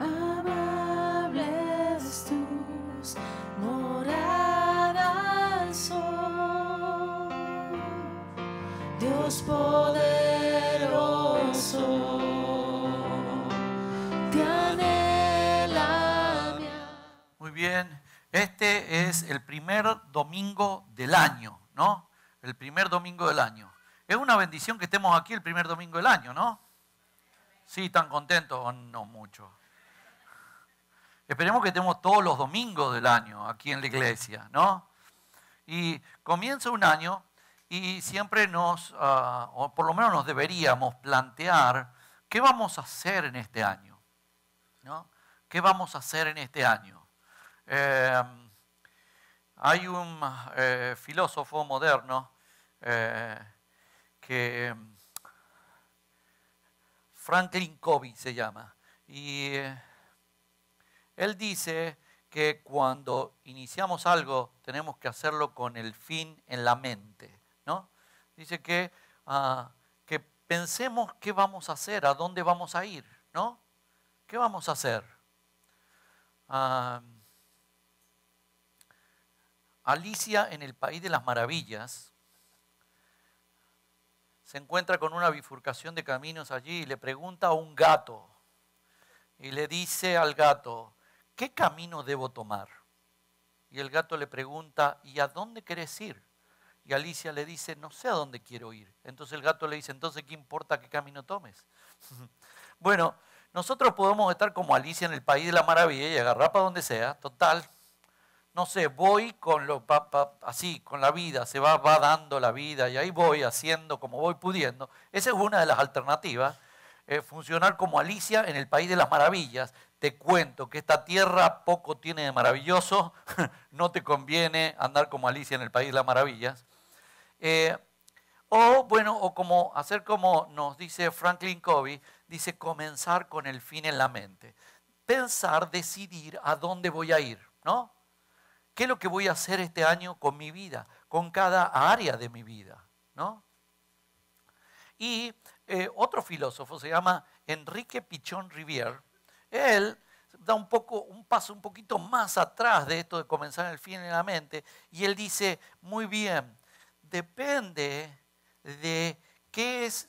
amables tus moradas Dios poderoso, te. Muy bien, este es el primer domingo del año, ¿no? El primer domingo del año. Es una bendición que estemos aquí el primer domingo del año, ¿no? Sí, tan contentos no mucho. Esperemos que estemos todos los domingos del año aquí en la iglesia, ¿no? Y comienza un año y siempre nos, ah, o por lo menos nos deberíamos plantear qué vamos a hacer en este año, ¿no? ¿Qué vamos a hacer en este año? Eh, hay un eh, filósofo moderno eh, que Franklin Covey se llama, y él dice que cuando iniciamos algo tenemos que hacerlo con el fin en la mente, ¿no? Dice que, ah, que pensemos qué vamos a hacer, a dónde vamos a ir, ¿no? ¿Qué vamos a hacer? Ah, Alicia en el País de las Maravillas se encuentra con una bifurcación de caminos allí y le pregunta a un gato y le dice al gato, ¿qué camino debo tomar? Y el gato le pregunta, ¿y a dónde querés ir? Y Alicia le dice, no sé a dónde quiero ir. Entonces el gato le dice, entonces, ¿qué importa qué camino tomes? bueno, nosotros podemos estar como Alicia en el País de la Maravilla y agarrar para donde sea, total, no sé, voy con lo, así, con la vida, se va, va dando la vida y ahí voy haciendo como voy pudiendo. Esa es una de las alternativas. Eh, funcionar como Alicia en el País de las Maravillas. Te cuento que esta tierra poco tiene de maravilloso, no te conviene andar como Alicia en el País de las Maravillas. Eh, o bueno, o como hacer como nos dice Franklin Covey, dice comenzar con el fin en la mente. Pensar, decidir a dónde voy a ir, ¿no? ¿Qué es lo que voy a hacer este año con mi vida, con cada área de mi vida, ¿no? Y eh, otro filósofo se llama Enrique Pichón Rivière. Él da un poco un paso un poquito más atrás de esto de comenzar el fin en la mente y él dice, muy bien, depende de qué es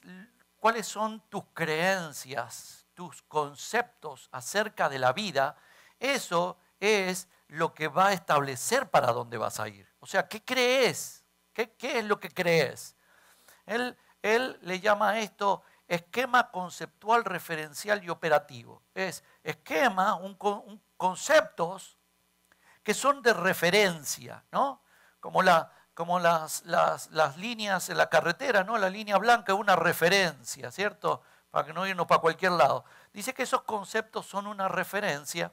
cuáles son tus creencias, tus conceptos acerca de la vida, eso es lo que va a establecer para dónde vas a ir. O sea, ¿qué crees? ¿Qué, qué es lo que crees? Él, él le llama a esto esquema conceptual, referencial y operativo. Es esquema, un, con- un- conceptos que son de referencia, ¿no? Como, como las, las, las líneas en la carretera, ¿no? La línea blanca es una referencia, ¿cierto? Para que no irnos para cualquier lado. Dice que esos conceptos son una referencia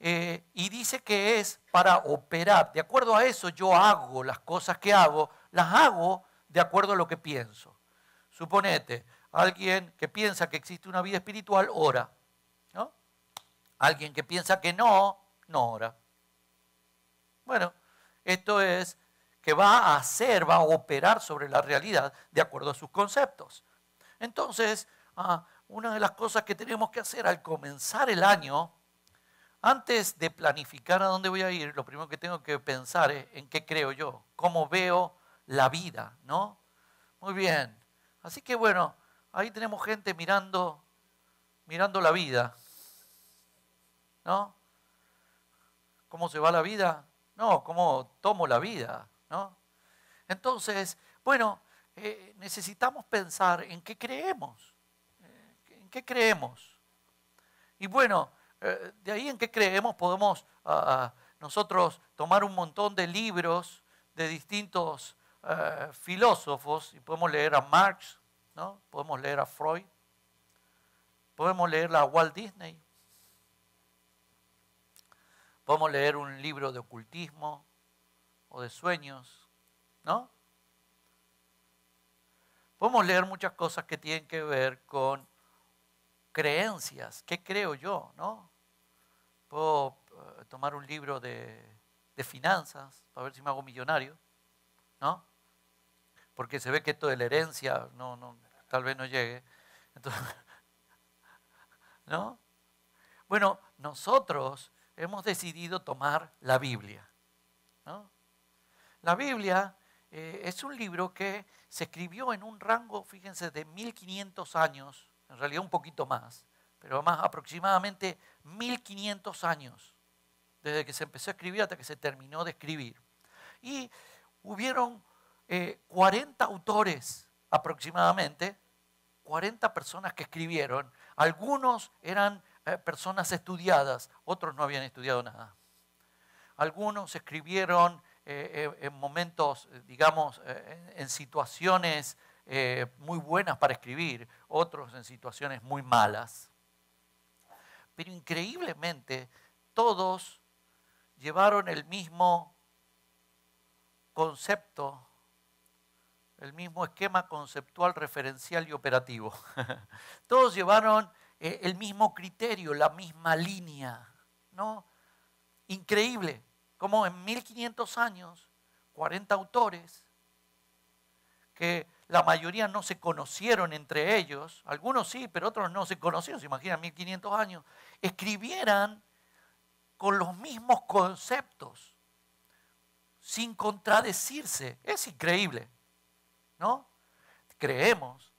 eh, y dice que es para operar. De acuerdo a eso yo hago las cosas que hago, las hago de acuerdo a lo que pienso. Suponete, alguien que piensa que existe una vida espiritual, ora. ¿no? Alguien que piensa que no, no ora. Bueno, esto es que va a hacer, va a operar sobre la realidad de acuerdo a sus conceptos. Entonces, ah, una de las cosas que tenemos que hacer al comenzar el año, antes de planificar a dónde voy a ir, lo primero que tengo que pensar es en qué creo yo, cómo veo la vida, ¿no? Muy bien. Así que bueno, ahí tenemos gente mirando, mirando la vida, ¿no? ¿Cómo se va la vida? No, ¿cómo tomo la vida? ¿no? Entonces, bueno, eh, necesitamos pensar en qué creemos, eh, en qué creemos. Y bueno, eh, de ahí en qué creemos podemos ah, nosotros tomar un montón de libros de distintos eh, filósofos y podemos leer a Marx, ¿no? podemos leer a Freud, podemos leer a Walt Disney, podemos leer un libro de ocultismo o de sueños, ¿no? Podemos leer muchas cosas que tienen que ver con creencias, ¿qué creo yo? ¿no? Puedo eh, tomar un libro de, de finanzas para ver si me hago millonario, ¿no? Porque se ve que esto de la herencia no, no, tal vez no llegue. Entonces, ¿no? Bueno, nosotros hemos decidido tomar la Biblia. ¿no? La Biblia eh, es un libro que se escribió en un rango, fíjense, de 1500 años, en realidad un poquito más, pero más aproximadamente 1500 años, desde que se empezó a escribir hasta que se terminó de escribir. Y hubieron 40 eh, autores aproximadamente, 40 personas que escribieron. Algunos eran eh, personas estudiadas, otros no habían estudiado nada. Algunos escribieron eh, en momentos, digamos, en situaciones muy buenas para escribir, otros en situaciones muy malas. Pero increíblemente, todos llevaron el mismo concepto el mismo esquema conceptual, referencial y operativo. Todos llevaron eh, el mismo criterio, la misma línea. ¿no? Increíble, como en 1500 años, 40 autores, que la mayoría no se conocieron entre ellos, algunos sí, pero otros no se conocieron, se imaginan 1500 años, escribieran con los mismos conceptos, sin contradecirse. Es increíble. ¿No? Creemos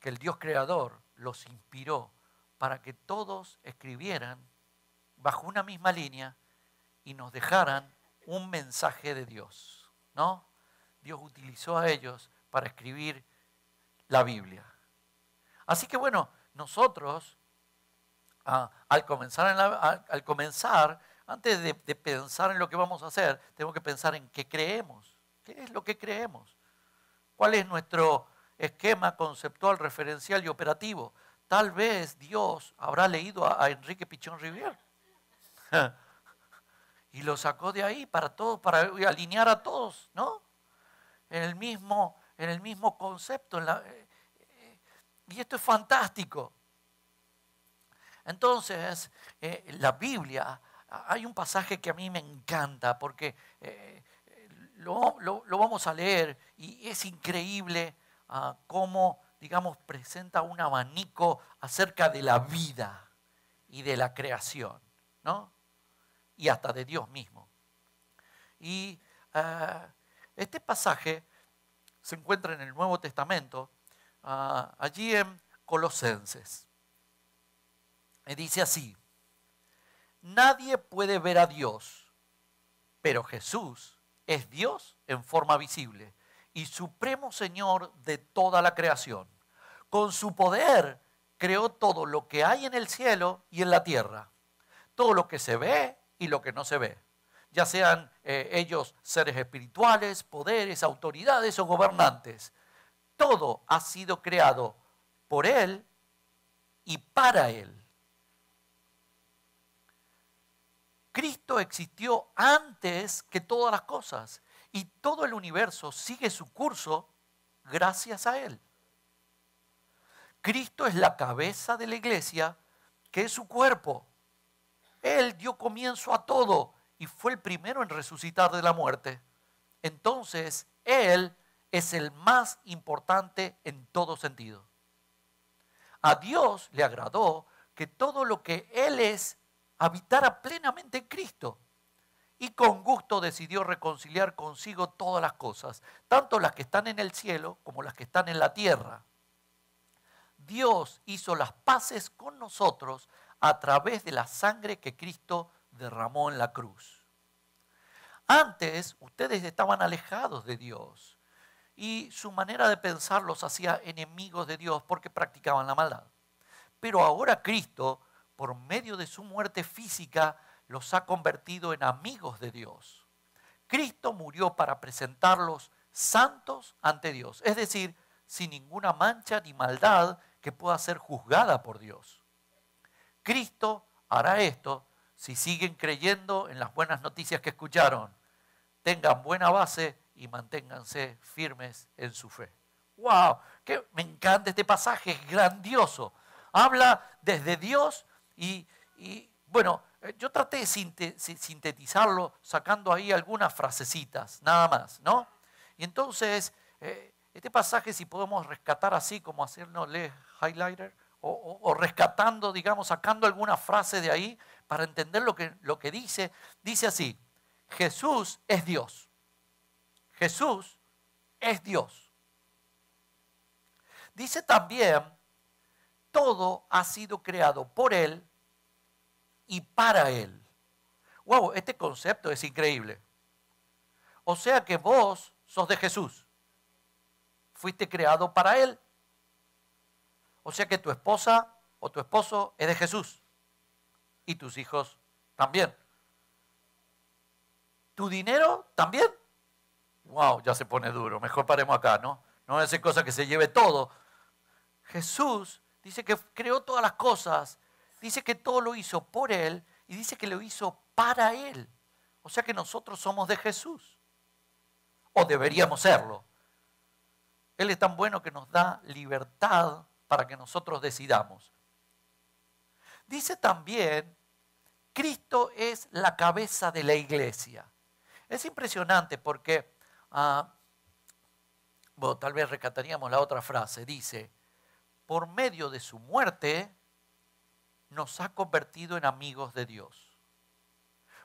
que el Dios creador los inspiró para que todos escribieran bajo una misma línea y nos dejaran un mensaje de Dios, ¿no? Dios utilizó a ellos para escribir la Biblia. Así que bueno, nosotros ah, al, comenzar antes de, de pensar en lo que vamos a hacer, tenemos que pensar en qué creemos. ¿Qué es lo que creemos? ¿Cuál es nuestro esquema conceptual, referencial y operativo? Tal vez Dios habrá leído a, Enrique Pichón Rivier y lo sacó de ahí para todos, para alinear a todos, ¿no? En el mismo, en el mismo concepto. y esto es fantástico. Entonces, eh, la Biblia, hay un pasaje que a mí me encanta porque eh, lo, vamos a leer y es increíble ah, cómo, digamos, presenta un abanico acerca de la vida y de la creación, ¿no? Y hasta de Dios mismo. Y ah, este pasaje se encuentra en el Nuevo Testamento, ah, allí en Colosenses. Y dice así, nadie puede ver a Dios, pero Jesús es Dios en forma visible y supremo Señor de toda la creación. Con su poder creó todo lo que hay en el cielo y en la tierra, todo lo que se ve y lo que no se ve, ya sean eh, ellos seres espirituales, poderes, autoridades o gobernantes. Todo ha sido creado por Él y para Él. Cristo existió antes que todas las cosas y todo el universo sigue su curso gracias a Él. Cristo es la cabeza de la iglesia, que es su cuerpo. Él dio comienzo a todo y fue el primero en resucitar de la muerte. Entonces, Él es el más importante en todo sentido. A Dios le agradó que todo lo que Él es habitara plenamente en Cristo. Y con gusto decidió reconciliar consigo todas las cosas, tanto las que están en el cielo como las que están en la tierra. Dios hizo las paces con nosotros a través de la sangre que Cristo derramó en la cruz. Antes ustedes estaban alejados de Dios y su manera de pensar los hacía enemigos de Dios porque practicaban la maldad. Pero ahora Cristo por medio de su muerte física, los ha convertido en amigos de Dios. Cristo murió para presentarlos santos ante Dios, es decir, sin ninguna mancha ni maldad que pueda ser juzgada por Dios. Cristo hará esto si siguen creyendo en las buenas noticias que escucharon. Tengan buena base y manténganse firmes en su fe. ¡Wow! Que me encanta este pasaje, es grandioso. Habla desde Dios y, bueno, eh, yo traté de sintetizarlo sacando ahí algunas frasecitas, nada más, ¿no? Y entonces, eh, este pasaje, si podemos rescatar así, como hacerlo highlighter o rescatando, digamos, sacando alguna frase de ahí para entender lo que, lo que dice. Dice así, Jesús es Dios. Jesús es Dios. Dice también, todo ha sido creado por Él y para Él. Wow, este concepto es increíble. O sea que vos sos de Jesús. Fuiste creado para Él. O sea que tu esposa o tu esposo es de Jesús. Y tus hijos también. Tu dinero también. Wow, ya se pone duro. Mejor paremos acá, ¿no? No es cosa que se lleve todo. Jesús dice que creó todas las cosas. Dice que todo lo hizo por Él y dice que lo hizo para Él. O sea que nosotros somos de Jesús. O deberíamos serlo. Él es tan bueno que nos da libertad para que nosotros decidamos. Dice también, Cristo es la cabeza de la iglesia. Es impresionante porque, ah, tal vez rescataríamos la otra frase, dice, por medio de su muerte nos ha convertido en amigos de Dios.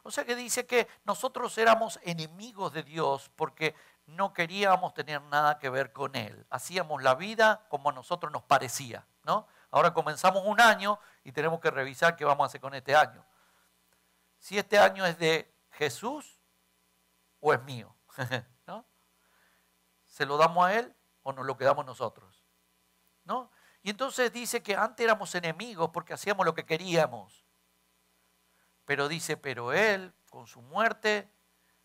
O sea que dice que nosotros éramos enemigos de Dios porque no queríamos tener nada que ver con Él. Hacíamos la vida como a nosotros nos parecía, ¿no? Ahora comenzamos un año y tenemos que revisar qué vamos a hacer con este año. Si este año es de Jesús o es mío, ¿no? ¿Se lo damos a Él o nos lo quedamos nosotros? ¿No? Y entonces dice que antes éramos enemigos porque hacíamos lo que queríamos. Pero dice, pero Él, con su muerte,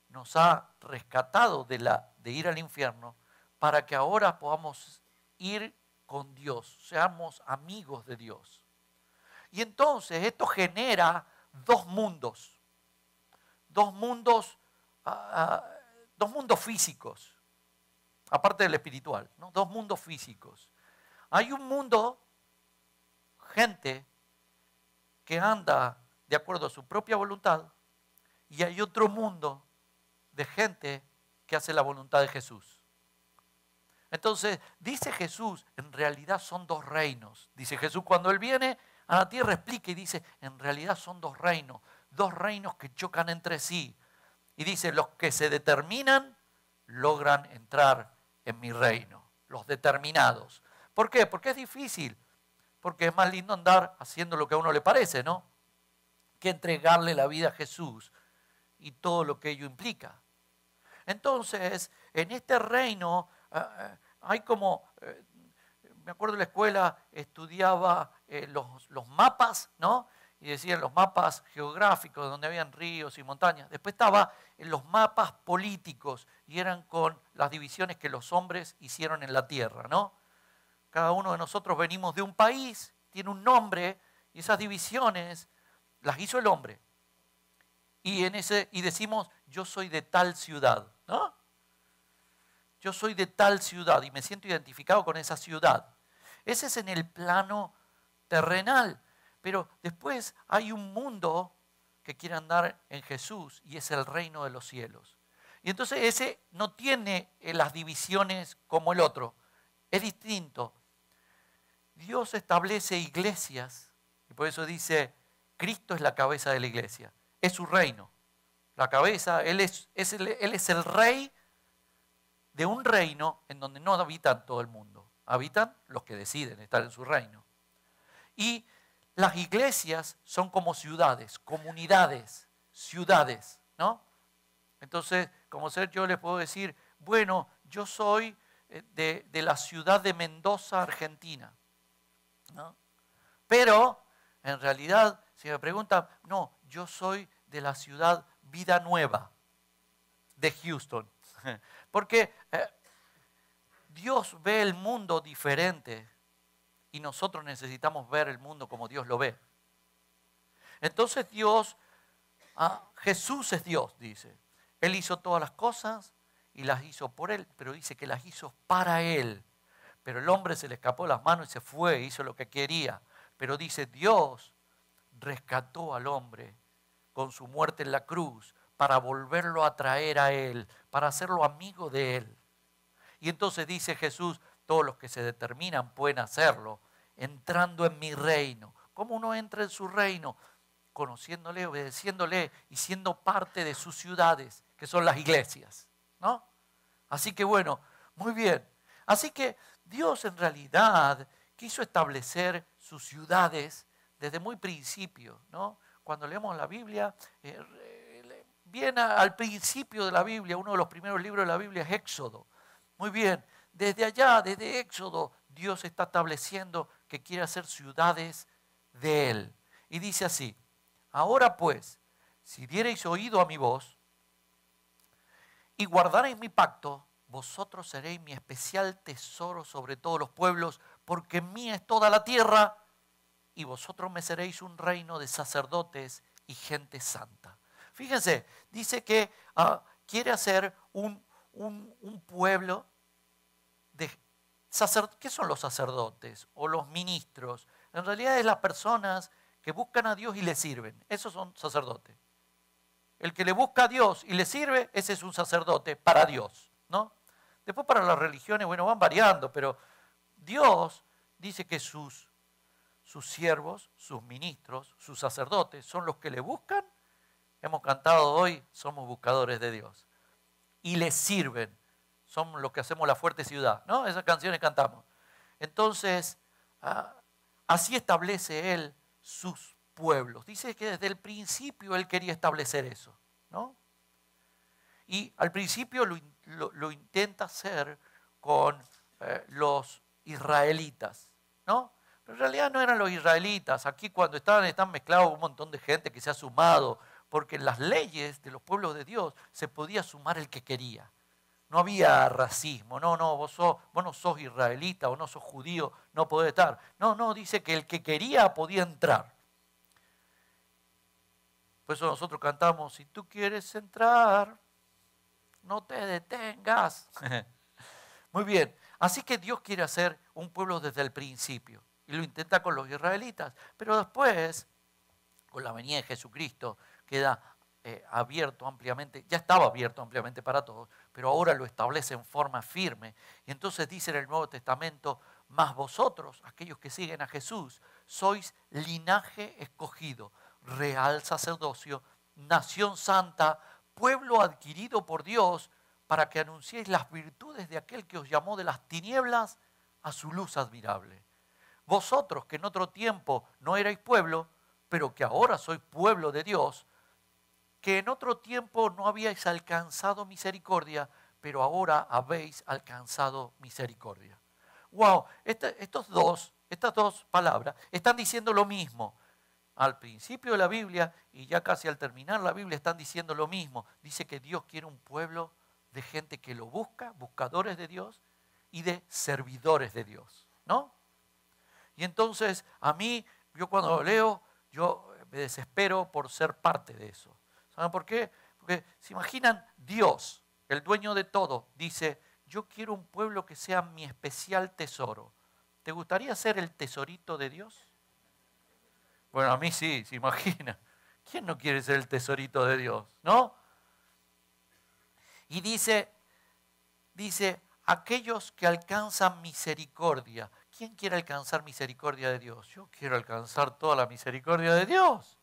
nos ha rescatado de, la, de ir al infierno para que ahora podamos ir con Dios, seamos amigos de Dios. Y entonces esto genera dos mundos, dos mundos, ah, ah, dos mundos físicos, aparte del espiritual, ¿no? dos mundos físicos. Hay un mundo, gente, que anda de acuerdo a su propia voluntad, y hay otro mundo de gente que hace la voluntad de Jesús. Entonces, dice Jesús, en realidad son dos reinos. Dice Jesús, cuando Él viene a la tierra, explica y dice, en realidad son dos reinos, dos reinos que chocan entre sí. Y dice, los que se determinan logran entrar en mi reino, los determinados. ¿Por qué? Porque es difícil, porque es más lindo andar haciendo lo que a uno le parece, ¿no? Que entregarle la vida a Jesús y todo lo que ello implica. Entonces, en este reino eh, hay como, eh, me acuerdo de la escuela, estudiaba eh, los, los mapas, ¿no? Y decían los mapas geográficos donde habían ríos y montañas. Después estaba en los mapas políticos y eran con las divisiones que los hombres hicieron en la tierra, ¿no? Cada uno de nosotros venimos de un país, tiene un nombre y esas divisiones las hizo el hombre. Y, en ese, y decimos, yo soy de tal ciudad, ¿no? Yo soy de tal ciudad y me siento identificado con esa ciudad. Ese es en el plano terrenal. Pero después hay un mundo que quiere andar en Jesús y es el reino de los cielos. Y entonces ese no tiene eh, las divisiones como el otro. Es distinto. Dios establece iglesias y por eso dice, Cristo es la cabeza de la iglesia. Es su reino. La cabeza, Él es, el, rey de un reino en donde no habitan todo el mundo. Habitan los que deciden estar en su reino. Y las iglesias son como ciudades, comunidades, ciudades, ¿no? Entonces, como ser yo les puedo decir, bueno, yo soy eh, de la ciudad de Mendoza, Argentina. Pero, en realidad, si me preguntan, no, yo soy de la ciudad Vida Nueva, de Houston. Porque eh, Dios ve el mundo diferente y nosotros necesitamos ver el mundo como Dios lo ve. Entonces Dios, ah, Jesús es Dios, dice. Él hizo todas las cosas y las hizo por Él, pero dice que las hizo para Él. Pero el hombre se le escapó las manos y se fue, hizo lo que quería. Pero dice, Dios rescató al hombre con su muerte en la cruz para volverlo a traer a Él, para hacerlo amigo de Él. Y entonces dice Jesús, todos los que se determinan pueden hacerlo. entrando en mi reino. ¿Cómo uno entra en su reino? Conociéndole, obedeciéndole y siendo parte de sus ciudades, que son las iglesias. ¿no? Así que bueno, muy bien. Así que Dios en realidad quiso establecer sus ciudades desde muy principio. ¿no? Cuando leemos la Biblia, eh, viene al principio de la Biblia, uno de los primeros libros de la Biblia es Éxodo. Muy bien, desde allá, desde Éxodo, Dios está estableciendo que quiere hacer ciudades de Él. Y dice así, ahora pues, si diereis oído a mi voz y guardareis mi pacto, vosotros seréis mi especial tesoro sobre todos los pueblos, porque mía es toda la tierra, y vosotros me seréis un reino de sacerdotes y gente santa. Fíjense, dice que ah, quiere hacer un, un pueblo de ¿Qué son los sacerdotes o los ministros? En realidad es las personas que buscan a Dios y le sirven. Esos son sacerdotes. El que le busca a Dios y le sirve, ese es un sacerdote para Dios, ¿no? Después para las religiones, bueno, van variando, pero Dios dice que sus, sus siervos, sus ministros, sus sacerdotes son los que le buscan. Hemos cantado hoy, somos buscadores de Dios. Y le sirven son los que hacemos la fuerte ciudad, ¿no? Esas canciones cantamos. Entonces, ah, así establece él sus pueblos. Dice que desde el principio él quería establecer eso, ¿no? Y al principio lo, intenta hacer con eh, los israelitas, ¿no? En realidad no eran los israelitas. Aquí cuando estaban, están mezclados un montón de gente que se ha sumado, porque en las leyes de los pueblos de Dios se podía sumar el que quería. No había racismo, no, no, vos, sos, vos no sos israelita o no sos judío, no podés estar. No, no, dice que el que quería podía entrar. Por eso nosotros cantamos, si tú quieres entrar, no te detengas. Muy bien, así que Dios quiere hacer un pueblo desde el principio y lo intenta con los israelitas, pero después, con la venida de Jesucristo, queda eh, abierto ampliamente, ya estaba abierto ampliamente para todos, pero ahora lo establece en forma firme. Y entonces dice en el Nuevo Testamento, más vosotros, aquellos que siguen a Jesús, sois linaje escogido, real sacerdocio, nación santa, pueblo adquirido por Dios, para que anunciéis las virtudes de aquel que os llamó de las tinieblas a su luz admirable. Vosotros que en otro tiempo no erais pueblo, pero que ahora sois pueblo de Dios, que en otro tiempo no habíais alcanzado misericordia, pero ahora habéis alcanzado misericordia. Wow, estos dos, estas dos palabras están diciendo lo mismo. Al principio de la Biblia y ya casi al terminar la Biblia están diciendo lo mismo. Dice que Dios quiere un pueblo de gente que lo busca, buscadores de Dios y de servidores de Dios, ¿no? Y entonces a mí, yo cuando lo leo, yo me desespero por ser parte de eso. ¿Saben por qué? Porque se imaginan Dios, el dueño de todo, dice, yo quiero un pueblo que sea mi especial tesoro. ¿Te gustaría ser el tesorito de Dios? Bueno, a mí sí, se imagina. ¿Quién no quiere ser el tesorito de Dios? ¿No? Y dice, dice, aquellos que alcanzan misericordia. ¿Quién quiere alcanzar misericordia de Dios? Yo quiero alcanzar toda la misericordia de Dios.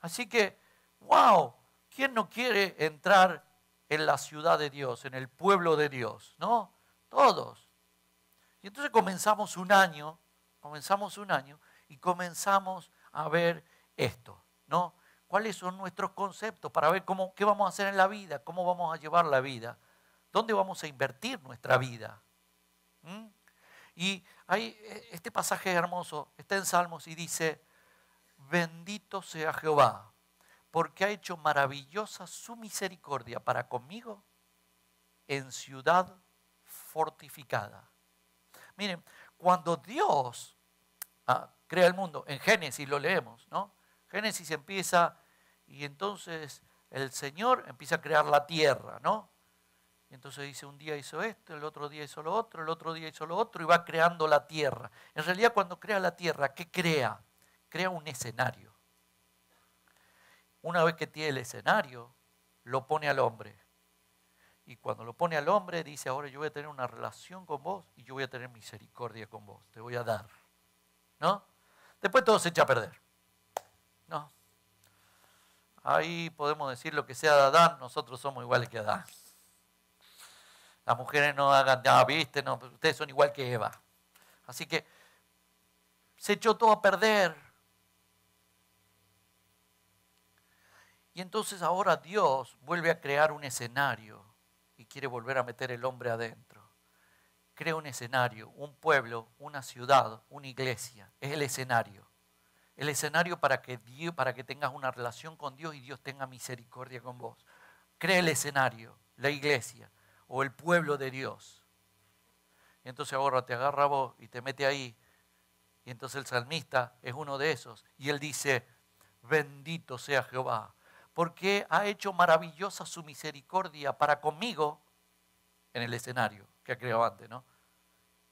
Así que wow, ¿quién no quiere entrar en la ciudad de Dios, en el pueblo de Dios? ¿No? Todos. Y entonces comenzamos un año, comenzamos un año y comenzamos a ver esto, ¿no? ¿Cuáles son nuestros conceptos para ver cómo, qué vamos a hacer en la vida, cómo vamos a llevar la vida, dónde vamos a invertir nuestra vida? ¿Mm? Y hay este pasaje hermoso, está en Salmos y dice, bendito sea Jehová, porque ha hecho maravillosa su misericordia para conmigo en ciudad fortificada. Miren, cuando Dios ah, crea el mundo, en Génesis lo leemos, ¿no? Génesis empieza y entonces el Señor empieza a crear la tierra, ¿no? Y entonces dice, un día hizo esto, el otro día hizo lo otro, el otro día hizo lo otro y va creando la tierra. En realidad cuando crea la tierra, ¿qué crea? Crea un escenario una vez que tiene el escenario, lo pone al hombre. Y cuando lo pone al hombre, dice, ahora yo voy a tener una relación con vos y yo voy a tener misericordia con vos, te voy a dar. ¿no? Después todo se echa a perder, ¿no? Ahí podemos decir lo que sea de Adán, nosotros somos iguales que Adán. Las mujeres no hagan nada, viste, no, ustedes son igual que Eva. Así que se echó todo a perder. Y entonces ahora Dios vuelve a crear un escenario y quiere volver a meter el hombre adentro. Crea un escenario, un pueblo, una ciudad, una iglesia. Es el escenario. El escenario para que, Dios, para que tengas una relación con Dios y Dios tenga misericordia con vos. Crea el escenario, la iglesia o el pueblo de Dios. Y entonces ahora te agarra vos y te mete ahí. Y entonces el salmista es uno de esos. Y él dice, bendito sea Jehová porque ha hecho maravillosa su misericordia para conmigo en el escenario que ha creado antes, ¿no?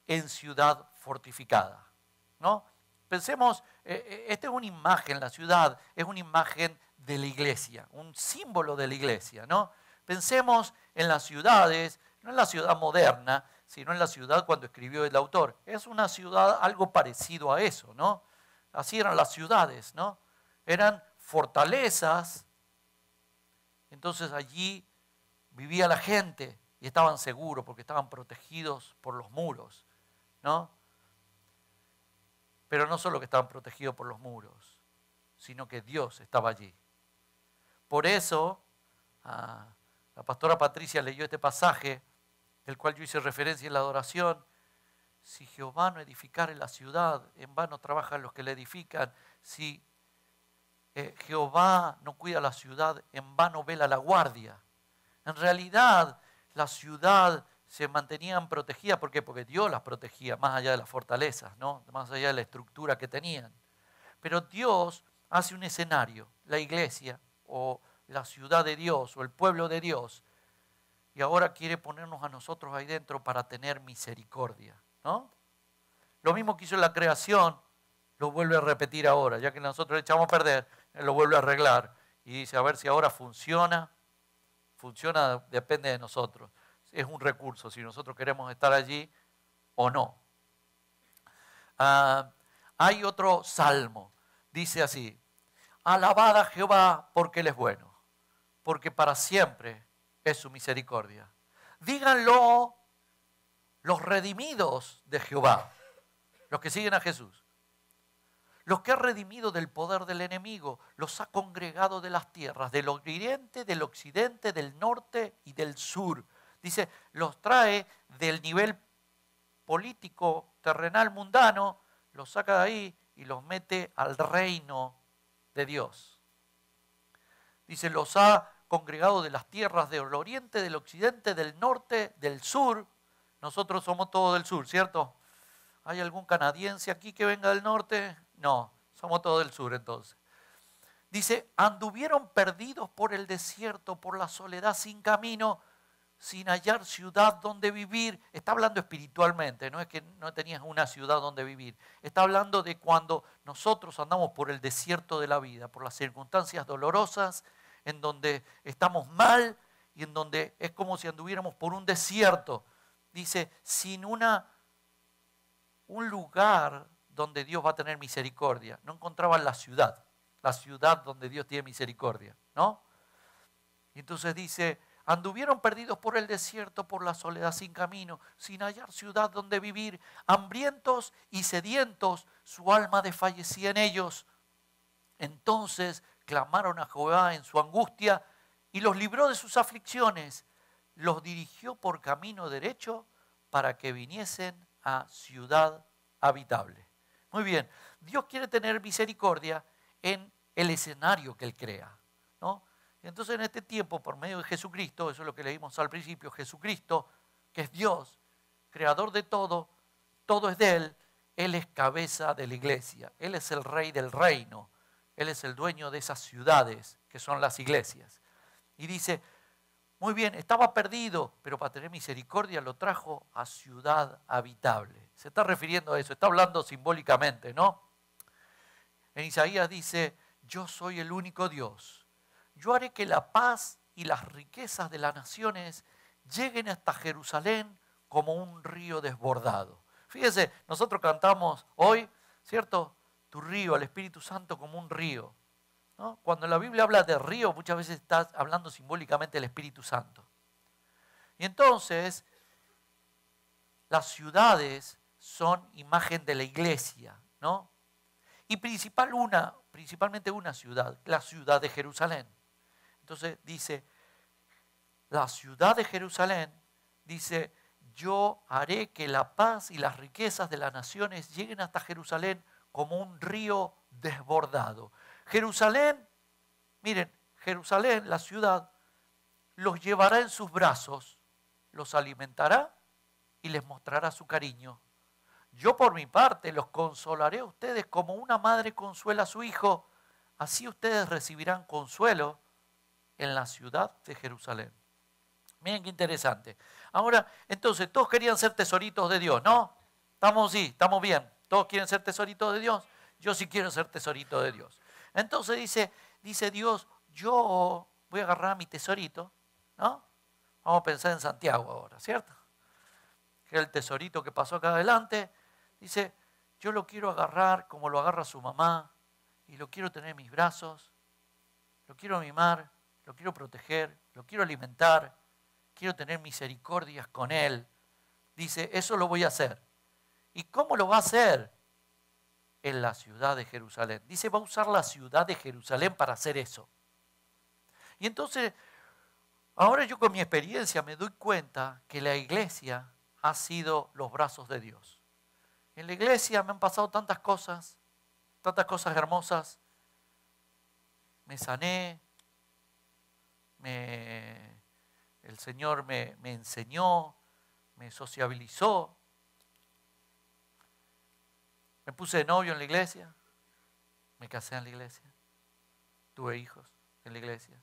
En ciudad fortificada, ¿no? Pensemos, eh, eh, esta es una imagen, la ciudad es una imagen de la iglesia, un símbolo de la iglesia, ¿no? Pensemos en las ciudades, no en la ciudad moderna, sino en la ciudad cuando escribió el autor. Es una ciudad algo parecido a eso, ¿no? Así eran las ciudades, ¿no? Eran fortalezas entonces allí vivía la gente y estaban seguros porque estaban protegidos por los muros, ¿no? Pero no solo que estaban protegidos por los muros, sino que Dios estaba allí. Por eso, ah, la pastora Patricia leyó este pasaje, del cual yo hice referencia en la adoración. Si Jehová no edificare la ciudad, en vano trabajan los que la edifican. Si eh, Jehová no cuida la ciudad, en vano vela la guardia. En realidad, la ciudad se mantenían protegidas, ¿por qué? Porque Dios las protegía, más allá de las fortalezas, ¿no? más allá de la estructura que tenían. Pero Dios hace un escenario, la iglesia o la ciudad de Dios o el pueblo de Dios, y ahora quiere ponernos a nosotros ahí dentro para tener misericordia. ¿no? Lo mismo que hizo en la creación, lo vuelve a repetir ahora, ya que nosotros le echamos a perder, lo vuelve a arreglar y dice, a ver si ahora funciona. Funciona, depende de nosotros. Es un recurso, si nosotros queremos estar allí o no. Ah, hay otro salmo, dice así, alabad a Jehová porque Él es bueno, porque para siempre es su misericordia. Díganlo los redimidos de Jehová, los que siguen a Jesús los que ha redimido del poder del enemigo, los ha congregado de las tierras, del oriente, del occidente, del norte y del sur. Dice, los trae del nivel político, terrenal, mundano, los saca de ahí y los mete al reino de Dios. Dice, los ha congregado de las tierras del oriente, del occidente, del norte, del sur. Nosotros somos todos del sur, ¿cierto? ¿Hay algún canadiense aquí que venga del norte? No, somos todos del sur entonces. Dice, anduvieron perdidos por el desierto, por la soledad sin camino, sin hallar ciudad donde vivir. Está hablando espiritualmente, no es que no tenías una ciudad donde vivir. Está hablando de cuando nosotros andamos por el desierto de la vida, por las circunstancias dolorosas, en donde estamos mal y en donde es como si anduviéramos por un desierto. Dice, sin una, un lugar donde Dios va a tener misericordia. No encontraban la ciudad, la ciudad donde Dios tiene misericordia, ¿no? Y entonces dice, anduvieron perdidos por el desierto, por la soledad sin camino, sin hallar ciudad donde vivir, hambrientos y sedientos, su alma desfallecía en ellos. Entonces clamaron a Jehová en su angustia y los libró de sus aflicciones, los dirigió por camino derecho para que viniesen a ciudad habitable. Muy bien, Dios quiere tener misericordia en el escenario que Él crea. ¿no? Entonces en este tiempo, por medio de Jesucristo, eso es lo que leímos al principio, Jesucristo, que es Dios, creador de todo, todo es de Él, Él es cabeza de la iglesia, Él es el rey del reino, Él es el dueño de esas ciudades que son las iglesias. Y dice, muy bien, estaba perdido, pero para tener misericordia lo trajo a ciudad habitable. Se está refiriendo a eso, está hablando simbólicamente, ¿no? En Isaías dice, yo soy el único Dios. Yo haré que la paz y las riquezas de las naciones lleguen hasta Jerusalén como un río desbordado. Fíjese, nosotros cantamos hoy, ¿cierto? Tu río, el Espíritu Santo como un río. Cuando la Biblia habla de río, muchas veces está hablando simbólicamente del Espíritu Santo. Y entonces, las ciudades son imagen de la iglesia, ¿no? Y principal una, principalmente una ciudad, la ciudad de Jerusalén. Entonces dice, la ciudad de Jerusalén, dice, yo haré que la paz y las riquezas de las naciones lleguen hasta Jerusalén como un río desbordado. Jerusalén, miren, Jerusalén, la ciudad, los llevará en sus brazos, los alimentará y les mostrará su cariño. Yo por mi parte los consolaré a ustedes como una madre consuela a su hijo, así ustedes recibirán consuelo en la ciudad de Jerusalén. Miren qué interesante. Ahora, entonces, todos querían ser tesoritos de Dios, ¿no? Estamos sí, estamos bien. Todos quieren ser tesoritos de Dios. Yo sí quiero ser tesorito de Dios. Entonces dice, dice Dios, yo voy a agarrar mi tesorito, ¿no? Vamos a pensar en Santiago ahora, ¿cierto? Que el tesorito que pasó acá adelante. Dice, yo lo quiero agarrar como lo agarra su mamá y lo quiero tener en mis brazos, lo quiero mimar, lo quiero proteger, lo quiero alimentar, quiero tener misericordias con él. Dice, eso lo voy a hacer. ¿Y cómo lo va a hacer? En la ciudad de Jerusalén. Dice, va a usar la ciudad de Jerusalén para hacer eso. Y entonces, ahora yo con mi experiencia me doy cuenta que la iglesia ha sido los brazos de Dios. En la iglesia me han pasado tantas cosas, tantas cosas hermosas. Me sané, me, el Señor me, enseñó, me sociabilizó. Me puse de novio en la iglesia, me casé en la iglesia, tuve hijos en la iglesia.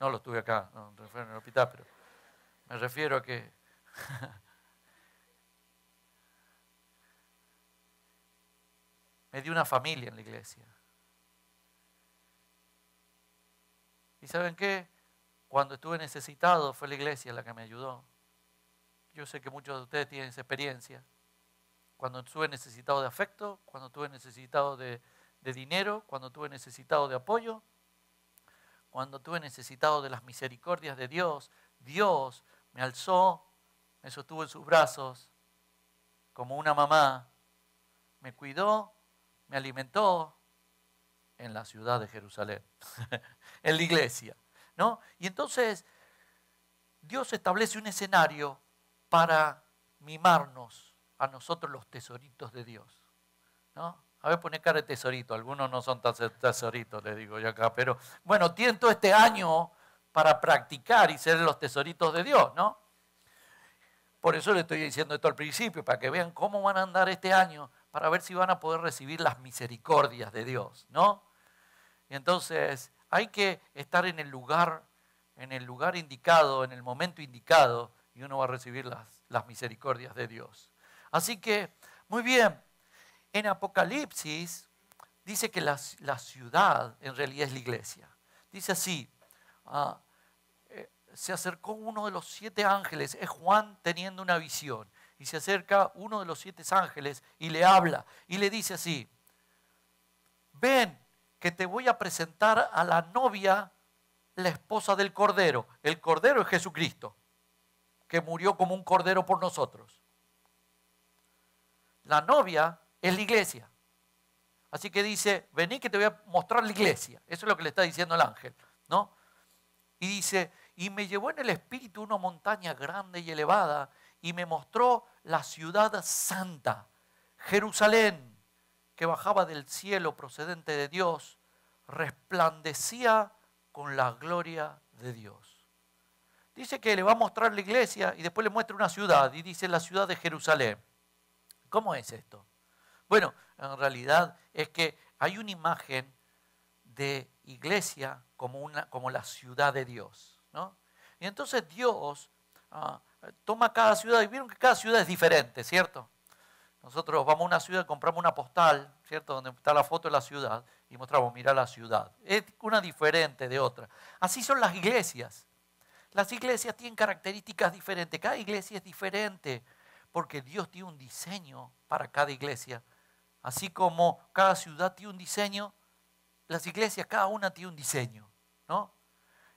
No los tuve acá, no en el hospital, pero me refiero a que me dio una familia en la iglesia. ¿Y saben qué? Cuando estuve necesitado fue la iglesia la que me ayudó. Yo sé que muchos de ustedes tienen esa experiencia. Cuando estuve necesitado de afecto, cuando estuve necesitado de, dinero, cuando estuve necesitado de apoyo, cuando estuve necesitado de las misericordias de Dios, Dios me alzó, me sostuvo en sus brazos como una mamá, me cuidó, me alimentó en la ciudad de Jerusalén, en la iglesia. ¿no? Y entonces Dios establece un escenario para mimarnos a nosotros los tesoritos de Dios. ¿no? A ver, pone cara de tesorito. Algunos no son tan tesoritos, le digo yo acá. Pero bueno, tienen todo este año para practicar y ser los tesoritos de Dios, ¿no? Por eso le estoy diciendo esto al principio, para que vean cómo van a andar este año, para ver si van a poder recibir las misericordias de Dios, ¿no? Y entonces, hay que estar en el lugar, en el lugar indicado, en el momento indicado, y uno va a recibir las, las misericordias de Dios. Así que, muy bien, en Apocalipsis dice que la, ciudad en realidad es la iglesia. Dice así, ah, eh, se acercó uno de los siete ángeles, es Juan teniendo una visión, y se acerca uno de los siete ángeles y le habla y le dice así, ven, que te voy a presentar a la novia, la esposa del Cordero. El Cordero es Jesucristo, que murió como un Cordero por nosotros. La novia es la iglesia. Así que dice, vení que te voy a mostrar la iglesia. Eso es lo que le está diciendo el ángel, ¿no? Y dice, y me llevó en el espíritu una montaña grande y elevada y me mostró la ciudad santa, Jerusalén que bajaba del cielo procedente de Dios, resplandecía con la gloria de Dios. Dice que le va a mostrar la iglesia y después le muestra una ciudad y dice la ciudad de Jerusalén. ¿Cómo es esto? Bueno, en realidad es que hay una imagen de iglesia como, una, como la ciudad de Dios. ¿no? Y entonces Dios ah, toma cada ciudad y vieron que cada ciudad es diferente, ¿cierto? Nosotros vamos a una ciudad, compramos una postal, ¿cierto? Donde está la foto de la ciudad y mostramos, mira la ciudad. Es una diferente de otra. Así son las iglesias. Las iglesias tienen características diferentes. Cada iglesia es diferente porque Dios tiene un diseño para cada iglesia así como cada ciudad tiene un diseño, las iglesias, cada una tiene un diseño, ¿no?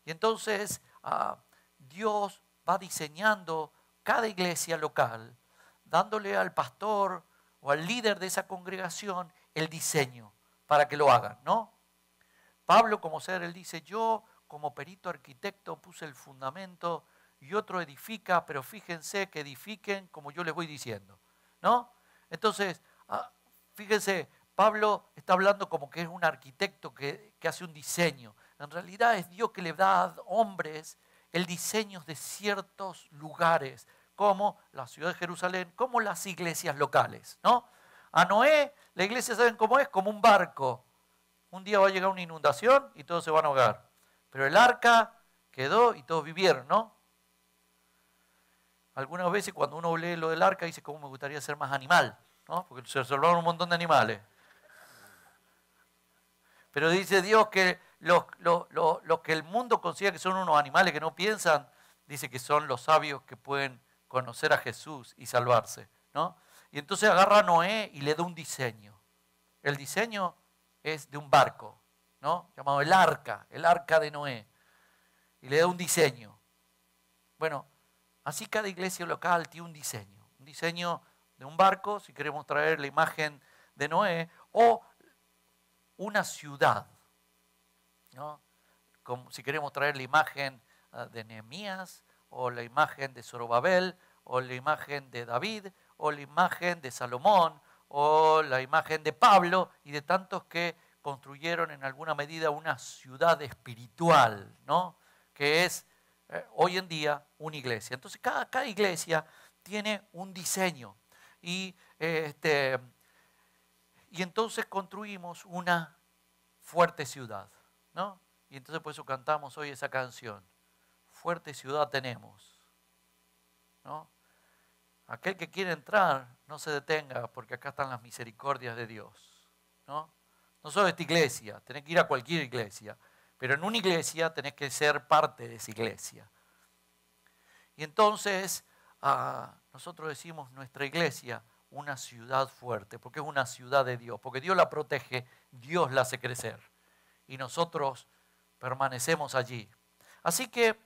Y entonces ah, Dios va diseñando cada iglesia local, dándole al pastor o al líder de esa congregación el diseño para que lo hagan, ¿no? Pablo, como ser, él dice, yo como perito arquitecto puse el fundamento y otro edifica, pero fíjense que edifiquen como yo les voy diciendo, ¿no? Entonces, ah, fíjense, Pablo está hablando como que es un arquitecto que, que hace un diseño. En realidad es Dios que le da a hombres el diseño de ciertos lugares, como la ciudad de Jerusalén, como las iglesias locales, ¿no? A Noé, la iglesia, ¿saben cómo es? Como un barco. Un día va a llegar una inundación y todos se van a ahogar. Pero el arca quedó y todos vivieron, ¿no? Algunas veces cuando uno lee lo del arca dice, ¿cómo me gustaría ser más animal? ¿no? Porque se salvaron un montón de animales. Pero dice Dios que los, que el mundo considera que son unos animales que no piensan, dice que son los sabios que pueden conocer a Jesús y salvarse. ¿no? Y entonces agarra a Noé y le da un diseño. El diseño es de un barco, ¿no? llamado el arca, el arca de Noé. Y le da un diseño. Bueno, Así cada iglesia local tiene un diseño, un diseño de un barco, si queremos traer la imagen de Noé, o una ciudad, Como si queremos traer la imagen ah, de Nehemías, o la imagen de Zorobabel, o la imagen de David, o la imagen de Salomón, o la imagen de Pablo y de tantos que construyeron en alguna medida una ciudad espiritual, ¿no? que es eh, hoy en día una iglesia. Entonces cada, iglesia tiene un diseño y, este, y entonces construimos una fuerte ciudad. ¿No? Y entonces por eso cantamos hoy esa canción. Fuerte ciudad tenemos. ¿no? Aquel que quiere entrar, no se detenga, porque acá están las misericordias de Dios. ¿no? no solo esta iglesia, tenés que ir a cualquier iglesia. Pero en una iglesia tenés que ser parte de esa iglesia. Y entonces ah, nosotros decimos nuestra iglesia una ciudad fuerte, porque es una ciudad de Dios, porque Dios la protege, Dios la hace crecer. Y nosotros permanecemos allí. Así que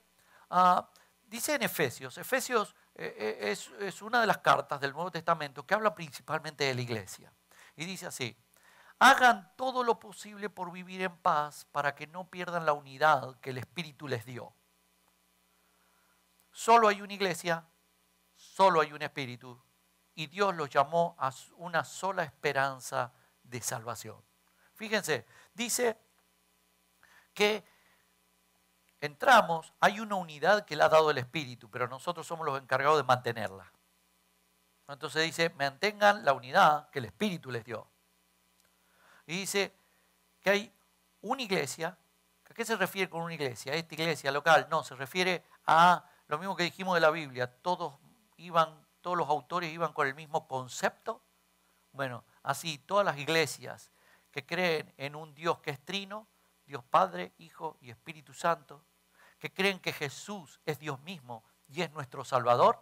ah, dice en Efesios, Efesios eh, eh, es, es una de las cartas del Nuevo Testamento que habla principalmente de la iglesia. Y dice así, hagan todo lo posible por vivir en paz para que no pierdan la unidad que el Espíritu les dio. Solo hay una iglesia, solo hay un Espíritu, y Dios los llamó a una sola esperanza de salvación. Fíjense, dice que entramos, hay una unidad que le ha dado el Espíritu, pero nosotros somos los encargados de mantenerla. Entonces dice, mantengan la unidad que el Espíritu les dio. Y dice que hay una iglesia. ¿A qué se refiere con una iglesia? ¿A esta iglesia local? No, se refiere a lo mismo que dijimos de la Biblia. Todos iban, todos los autores iban con el mismo concepto. Bueno, así todas las iglesias que creen en un Dios que es trino, Dios Padre, Hijo y Espíritu Santo, que creen que Jesús es Dios mismo y es nuestro Salvador,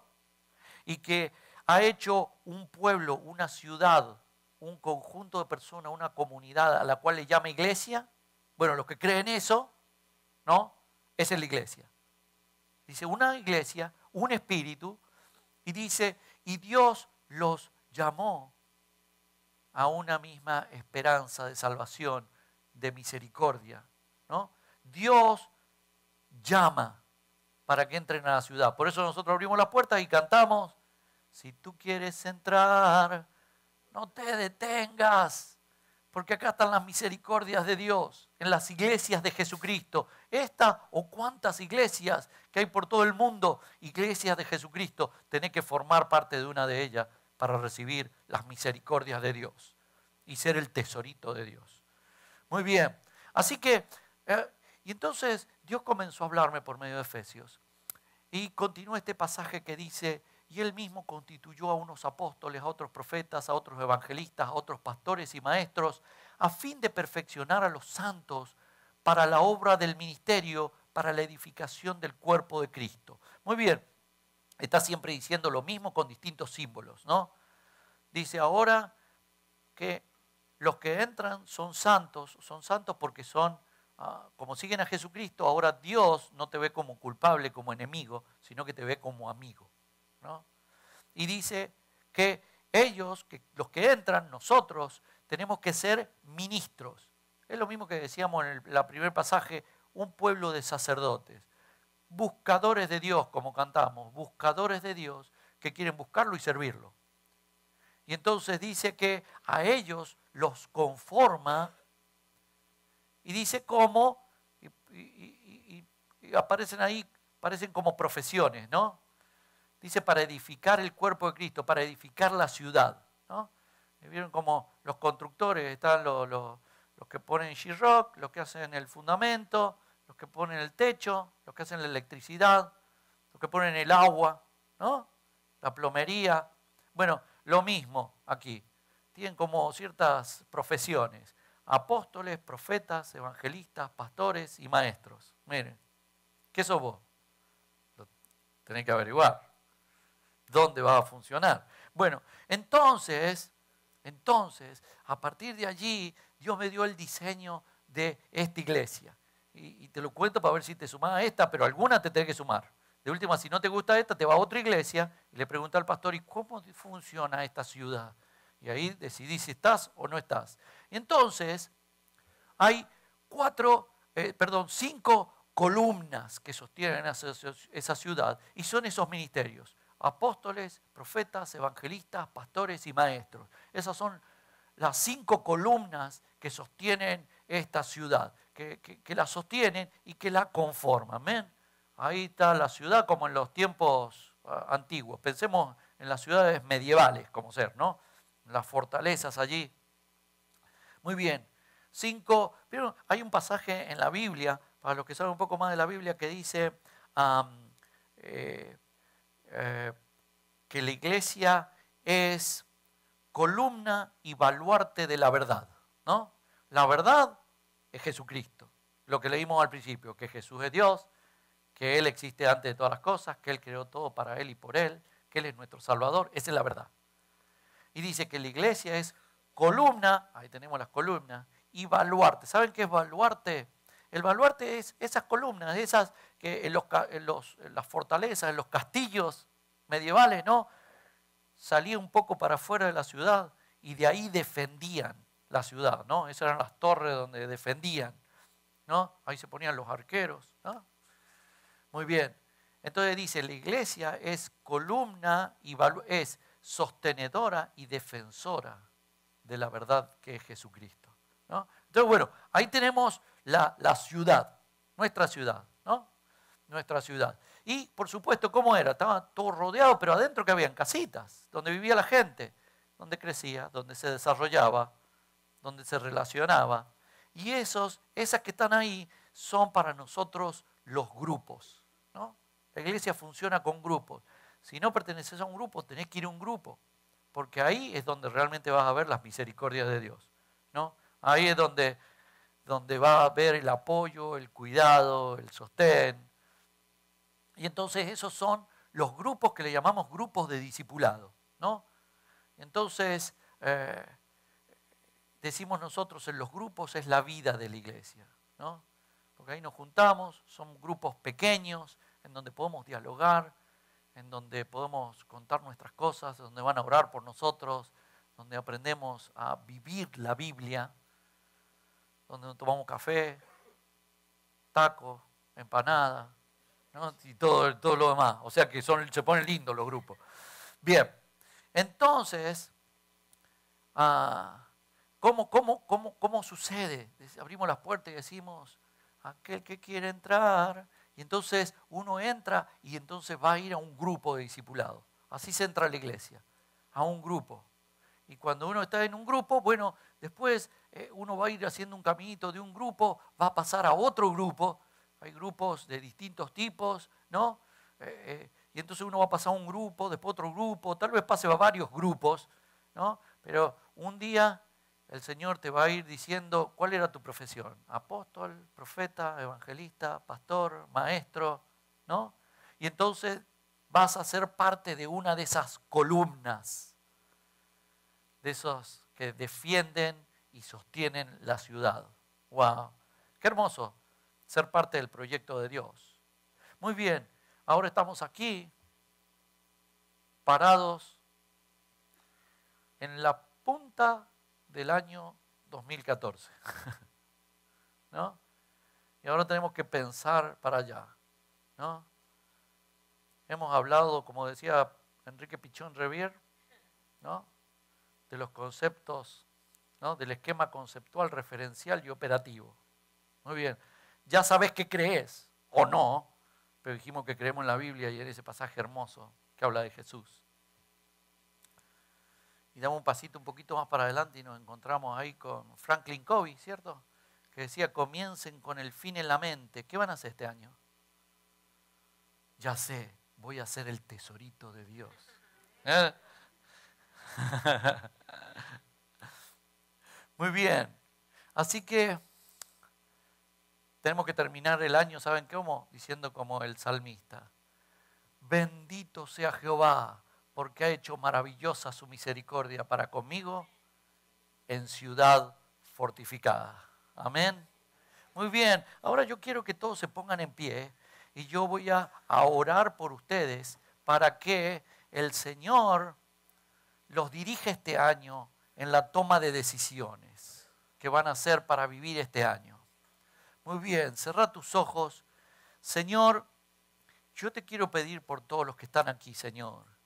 y que ha hecho un pueblo, una ciudad, un conjunto de personas, una comunidad a la cual le llama iglesia, bueno, los que creen eso, ¿no? Esa es la iglesia. Dice, una iglesia, un espíritu, y dice, y Dios los llamó a una misma esperanza de salvación, de misericordia, ¿no? Dios llama para que entren a la ciudad. Por eso nosotros abrimos las puertas y cantamos, si tú quieres entrar, no te detengas, porque acá están las misericordias de Dios, en las iglesias de Jesucristo. Esta o cuántas iglesias que hay por todo el mundo, iglesias de Jesucristo, tenés que formar parte de una de ellas para recibir las misericordias de Dios y ser el tesorito de Dios. Muy bien, así que, eh, y entonces Dios comenzó a hablarme por medio de Efesios. Y continúa este pasaje que dice, y él mismo constituyó a unos apóstoles, a otros profetas, a otros evangelistas, a otros pastores y maestros, a fin de perfeccionar a los santos para la obra del ministerio, para la edificación del cuerpo de Cristo. Muy bien, está siempre diciendo lo mismo con distintos símbolos, ¿no? Dice ahora que los que entran son santos, son santos porque son, ah, como siguen a Jesucristo, ahora Dios no te ve como culpable, como enemigo, sino que te ve como amigo. ¿no? Y dice que ellos, los que entran, nosotros, tenemos que ser ministros. Es lo mismo que decíamos en el primer pasaje, un pueblo de sacerdotes, buscadores de Dios, como cantamos, buscadores de Dios que quieren buscarlo y servirlo. Y entonces dice que a ellos los conforma y dice cómo, y, aparecen ahí, parecen como profesiones, ¿no? Dice para edificar el cuerpo de Cristo, para edificar la ciudad, ¿no? Vieron como los constructores, están los, los, que ponen G-Rock, los que hacen el fundamento, los que ponen el techo, los que hacen la electricidad, los que ponen el agua, ¿no? La plomería. Bueno, lo mismo aquí. Tienen como ciertas profesiones. Apóstoles, profetas, evangelistas, pastores y maestros. Miren, ¿qué sos vos? Lo tenés que averiguar. ¿Dónde va a funcionar? Bueno, entonces, entonces, a partir de allí, Dios me dio el diseño de esta iglesia. Y, te lo cuento para ver si te sumás a esta, pero alguna te tenés que sumar. De última, si no te gusta esta, te va a otra iglesia y le pregunta al pastor, ¿y cómo funciona esta ciudad? Y ahí decidís si estás o no estás. Entonces, hay cuatro, eh, perdón, cinco columnas que sostienen esa ciudad y son esos ministerios. Apóstoles, profetas, evangelistas, pastores y maestros. Esas son las cinco columnas que sostienen esta ciudad, que, que la sostienen y que la conforman. Amén. Ahí está la ciudad como en los tiempos ah, antiguos. Pensemos en las ciudades medievales como ser, ¿no? Las fortalezas allí. Muy bien. Cinco, hay un pasaje en la Biblia, para los que saben un poco más de la Biblia, que dice eh, eh, que la iglesia es columna y baluarte de la verdad, ¿no? La verdad es Jesucristo, lo que leímos al principio, que Jesús es Dios, que Él existe antes de todas las cosas, que Él creó todo para Él y por Él, que Él es nuestro Salvador. Esa es la verdad. Y dice que la iglesia es columna, ahí tenemos las columnas, y baluarte. ¿Saben qué es baluarte? El baluarte es esas columnas, esas que en, los, las fortalezas, en los castillos medievales, ¿no? Salía un poco para afuera de la ciudad y de ahí defendían la ciudad, ¿no? Esas eran las torres donde defendían, ¿no? Ahí se ponían los arqueros, ¿no? Muy bien. Entonces dice, la iglesia es columna y es sostenedora y defensora de la verdad que es Jesucristo. Entonces, bueno, ahí tenemos la, ciudad, nuestra ciudad, ¿no? Nuestra ciudad. Y, por supuesto, ¿cómo era? Estaba todo rodeado, pero adentro que habían casitas, donde vivía la gente, donde crecía, donde se desarrollaba, donde se relacionaba. Y esos, esas que están ahí son para nosotros los grupos. La iglesia funciona con grupos. Si no perteneces a un grupo, tenés que ir a un grupo, porque ahí es donde realmente vas a ver las misericordias de Dios. ¿no? Ahí es donde, donde va a ver el apoyo, el cuidado, el sostén. Y entonces esos son los grupos que le llamamos grupos de discipulado. ¿no? Entonces, eh, decimos nosotros en los grupos es la vida de la iglesia. ¿no? Ahí nos juntamos, son grupos pequeños, en donde podemos dialogar, en donde podemos contar nuestras cosas, donde van a orar por nosotros, donde aprendemos a vivir la Biblia, donde tomamos café, taco, empanada, y todo, todo lo demás. O sea que son, se ponen lindos los grupos. Bien, entonces, ah, ¿cómo, cómo, cómo, cómo sucede? Abrimos las puertas y decimos, aquel que quiere entrar, y entonces uno entra y entonces va a ir a un grupo de discipulados. Así se entra a la iglesia, a un grupo. Y cuando uno está en un grupo, bueno, después eh, uno va a ir haciendo un caminito de un grupo, va a pasar a otro grupo. Hay grupos de distintos tipos, ¿no? Eh, eh, y entonces uno va a pasar a un grupo, después otro grupo, tal vez pase a varios grupos, ¿no? Pero un día el Señor te va a ir diciendo cuál era tu profesión. Apóstol, profeta, evangelista, pastor, maestro, ¿no? Y entonces vas a ser parte de una de esas columnas, de esos que defienden y sostienen la ciudad. ¡Wow! ¡Qué hermoso ser parte del proyecto de Dios! Muy bien, ahora estamos aquí, parados en la punta del año 2014. ¿No? Y ahora tenemos que pensar para allá. ¿No? Hemos hablado, como decía Enrique Pichón Revier, ¿no? de los conceptos, ¿no? del esquema conceptual, referencial y operativo. Muy bien, ya sabes qué crees o no, pero dijimos que creemos en la Biblia y en ese pasaje hermoso que habla de Jesús. Y damos un pasito un poquito más para adelante y nos encontramos ahí con Franklin Covey, ¿cierto? Que decía, comiencen con el fin en la mente. ¿Qué van a hacer este año? Ya sé, voy a ser el tesorito de Dios. ¿Eh? Muy bien. Así que tenemos que terminar el año, ¿saben cómo? Diciendo como el salmista. Bendito sea Jehová, porque ha hecho maravillosa su misericordia para conmigo en ciudad fortificada. Amén. Muy bien, ahora yo quiero que todos se pongan en pie y yo voy a, orar por ustedes para que el Señor los dirija este año en la toma de decisiones que van a hacer para vivir este año. Muy bien, cerra tus ojos. Señor, yo te quiero pedir por todos los que están aquí, Señor.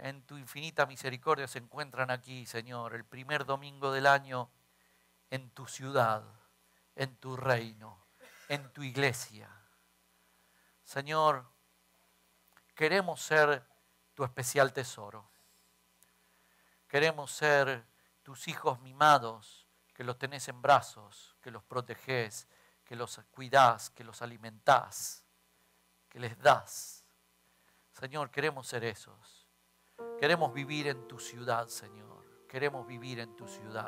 En tu infinita misericordia se encuentran aquí, Señor, el primer domingo del año en tu ciudad, en tu reino, en tu iglesia. Señor, queremos ser tu especial tesoro. Queremos ser tus hijos mimados, que los tenés en brazos, que los proteges, que los cuidás, que los alimentás, que les das. Señor, queremos ser esos. Queremos vivir en tu ciudad, Señor. Queremos vivir en tu ciudad.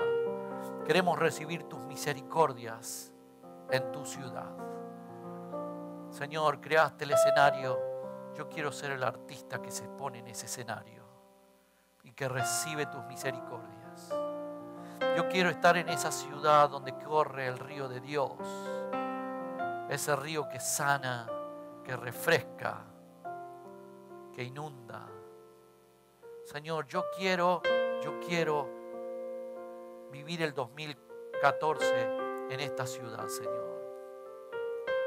Queremos recibir tus misericordias en tu ciudad. Señor, creaste el escenario. Yo quiero ser el artista que se pone en ese escenario y que recibe tus misericordias. Yo quiero estar en esa ciudad donde corre el río de Dios. Ese río que sana, que refresca, que inunda. Señor, yo quiero, yo quiero vivir el 2014 en esta ciudad, Señor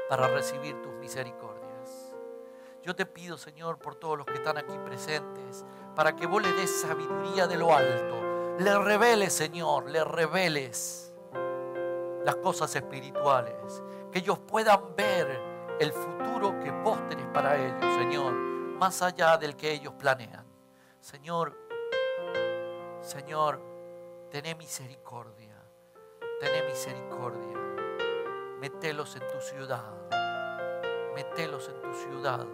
para recibir tus misericordias. Yo te pido, Señor, por todos los que están aquí presentes, para que vos le des sabiduría de lo alto. Le reveles, Señor, le reveles las cosas espirituales. Que ellos puedan ver el futuro que vos tenés para ellos, Señor, más allá del que ellos planean. Señor, Señor, tené misericordia, tené misericordia metelos en tu ciudad, metelos en tu ciudad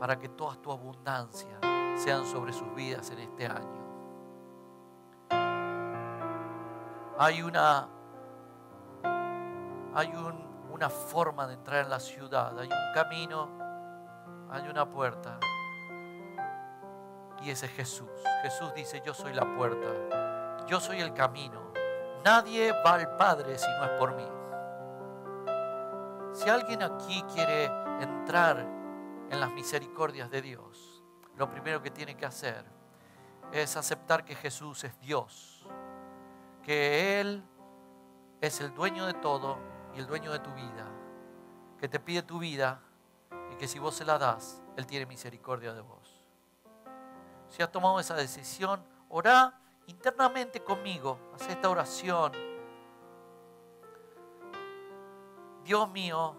para que toda tu abundancia sean sobre sus vidas en este año. Hay una, hay una forma de entrar en la ciudad, hay un camino, hay una puerta. Y ese es Jesús. Jesús dice, yo soy la puerta, yo soy el camino. Nadie va al Padre si no es por mí. Si alguien aquí quiere entrar en las misericordias de Dios, lo primero que tiene que hacer es aceptar que Jesús es Dios, que Él es el dueño de todo y el dueño de tu vida, que te pide tu vida y que si vos se la das, Él tiene misericordia de vos. Si has tomado esa decisión, orá internamente conmigo, haz esta oración Dios mío,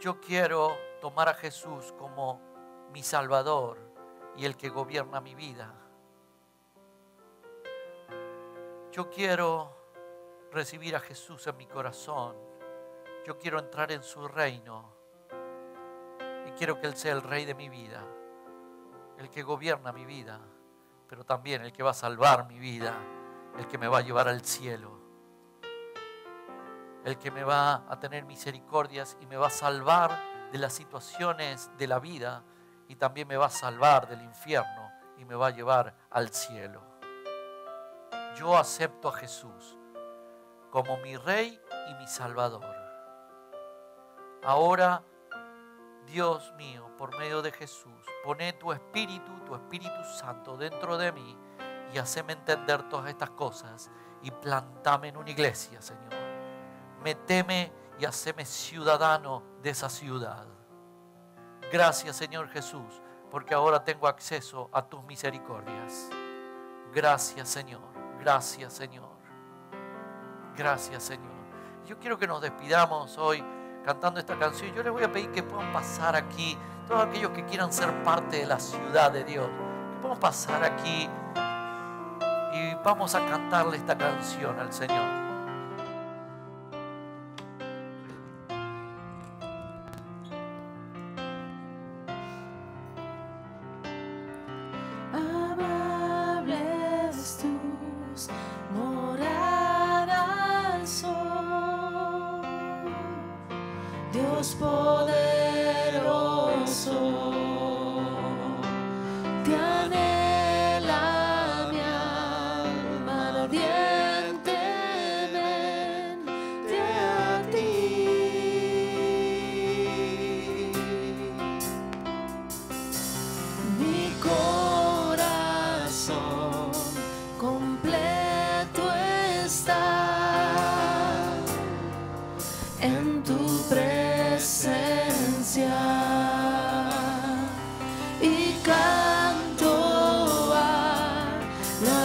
yo quiero tomar a Jesús como mi Salvador y el que gobierna mi vida. Yo quiero recibir a Jesús en mi corazón. Yo quiero entrar en su reino. Y quiero que Él sea el rey de mi vida. El que gobierna mi vida. Pero también el que va a salvar mi vida. El que me va a llevar al cielo el que me va a tener misericordias y me va a salvar de las situaciones de la vida y también me va a salvar del infierno y me va a llevar al cielo. Yo acepto a Jesús como mi Rey y mi Salvador. Ahora, Dios mío, por medio de Jesús, pone tu Espíritu, tu Espíritu Santo dentro de mí y haceme entender todas estas cosas y plantame en una iglesia, Señor. Meteme y haceme ciudadano de esa ciudad. Gracias, Señor Jesús, porque ahora tengo acceso a tus misericordias. Gracias, Señor. Gracias, Señor. Gracias, Señor. Yo quiero que nos despidamos hoy cantando esta canción. Yo les voy a pedir que puedan pasar aquí, todos aquellos que quieran ser parte de la ciudad de Dios, que puedan pasar aquí y vamos a cantarle esta canción al Señor.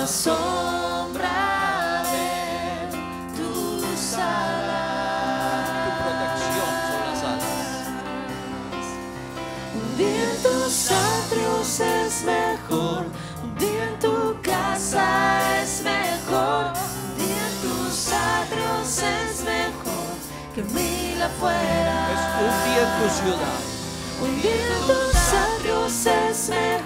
Sombra de tus alas. Tu protección son las alas. Un día en tus atrios es mejor, un día en tu casa es mejor, un día en tus atrios es mejor que mil afuera. Es un día en tu ciudad. Un día en tus atrios es mejor,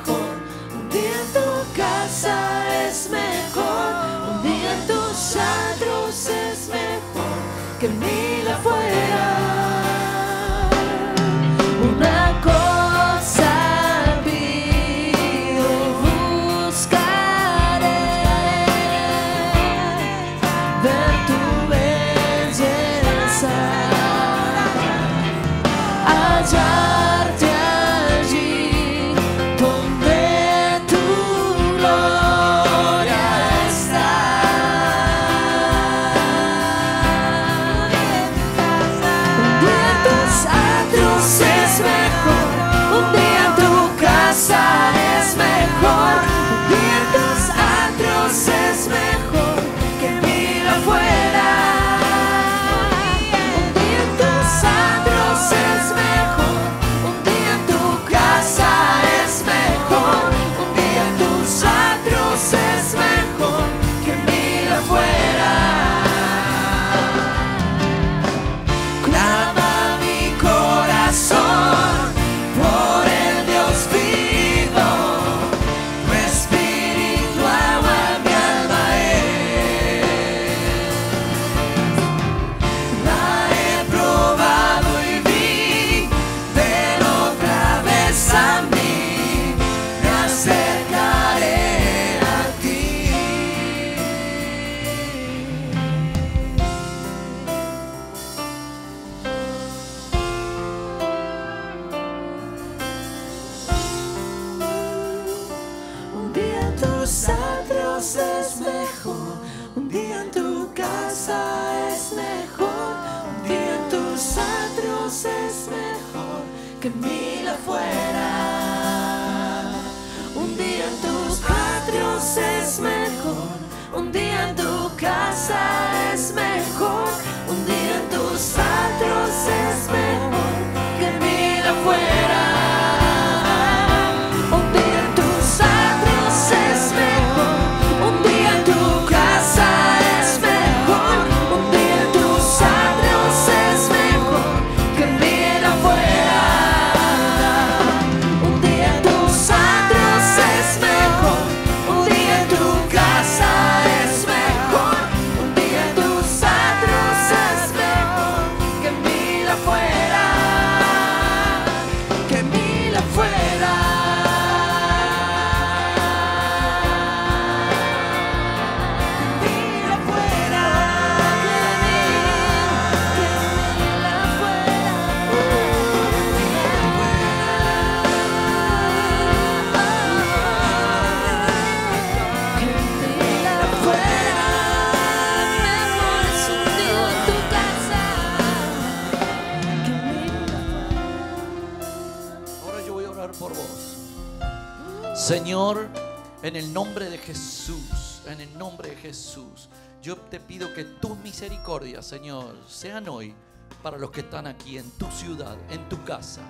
en el nombre de Jesús, en el nombre de Jesús, yo te pido que tus misericordias, Señor, sean hoy para los que están aquí en tu ciudad, en tu casa.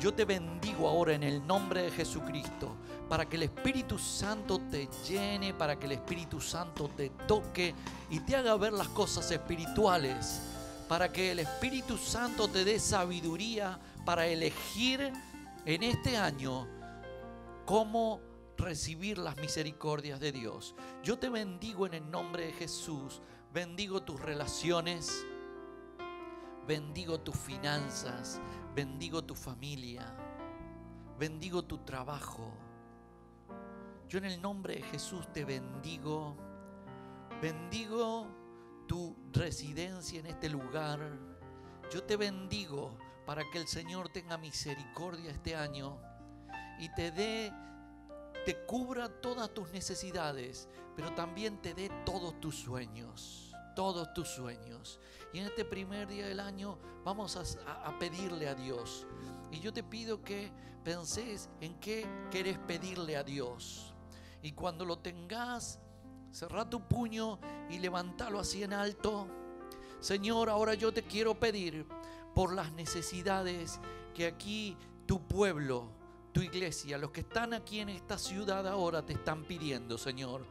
Yo te bendigo ahora en el nombre de Jesucristo para que el Espíritu Santo te llene, para que el Espíritu Santo te toque y te haga ver las cosas espirituales, para que el Espíritu Santo te dé sabiduría para elegir en este año cómo recibir las misericordias de Dios. Yo te bendigo en el nombre de Jesús, bendigo tus relaciones, bendigo tus finanzas, bendigo tu familia, bendigo tu trabajo. Yo en el nombre de Jesús te bendigo, bendigo tu residencia en este lugar. Yo te bendigo para que el Señor tenga misericordia este año y te dé, te cubra todas tus necesidades, pero también te dé todos tus sueños, todos tus sueños. Y en este primer día del año vamos a, pedirle a Dios. Y yo te pido que penses en qué querés pedirle a Dios. Y cuando lo tengas, cerrá tu puño y levántalo así en alto. Señor, ahora yo te quiero pedir por las necesidades que aquí tu pueblo, tu iglesia, los que están aquí en esta ciudad ahora te están pidiendo, Señor.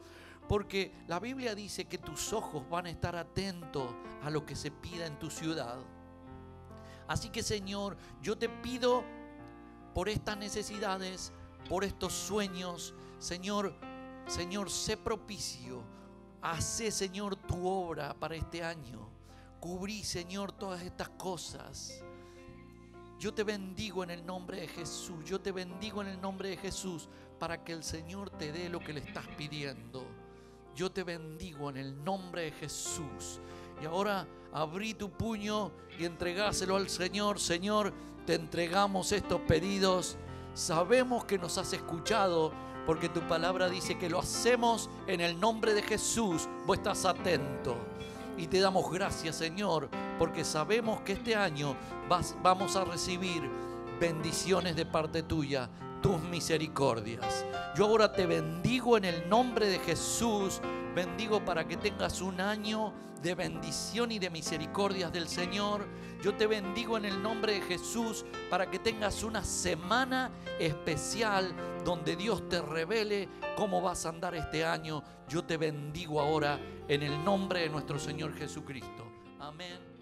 Porque la Biblia dice que tus ojos van a estar atentos a lo que se pida en tu ciudad. Así que Señor, yo te pido por estas necesidades, por estos sueños, Señor, Señor, sé propicio. Hace, Señor, tu obra para este año. Cubrí, Señor, todas estas cosas. Yo te bendigo en el nombre de Jesús. Yo te bendigo en el nombre de Jesús para que el Señor te dé lo que le estás pidiendo. Yo te bendigo en el nombre de Jesús. Y ahora abrí tu puño y entregáselo al Señor. Señor, te entregamos estos pedidos. Sabemos que nos has escuchado porque tu palabra dice que lo hacemos en el nombre de Jesús. Vos estás atento. Y te damos gracias, Señor, porque sabemos que este año vamos a recibir bendiciones de parte tuya, tus misericordias. Yo ahora te bendigo en el nombre de Jesús. Bendigo para que tengas un año de bendición y de misericordias del Señor. Yo te bendigo en el nombre de Jesús para que tengas una semana especial donde Dios te revele cómo vas a andar este año. Yo te bendigo ahora en el nombre de nuestro Señor Jesucristo. Amén.